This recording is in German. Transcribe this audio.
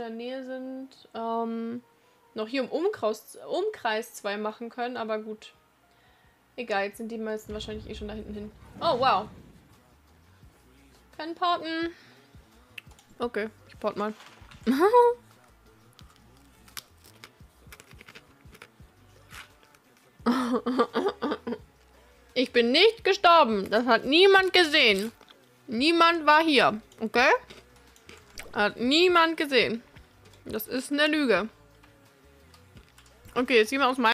in der Nähe sind, ähm, noch hier im Umkreis, Umkreis zwei machen können, aber gut. Egal, jetzt sind die meisten wahrscheinlich eh schon da hinten hin. Oh, wow. Kein Porten. Okay, ich port mal. ich bin nicht gestorben. Das hat niemand gesehen. Niemand war hier. Okay? Hat niemand gesehen. Das ist eine Lüge. Okay, jetzt gehen wir aus meinem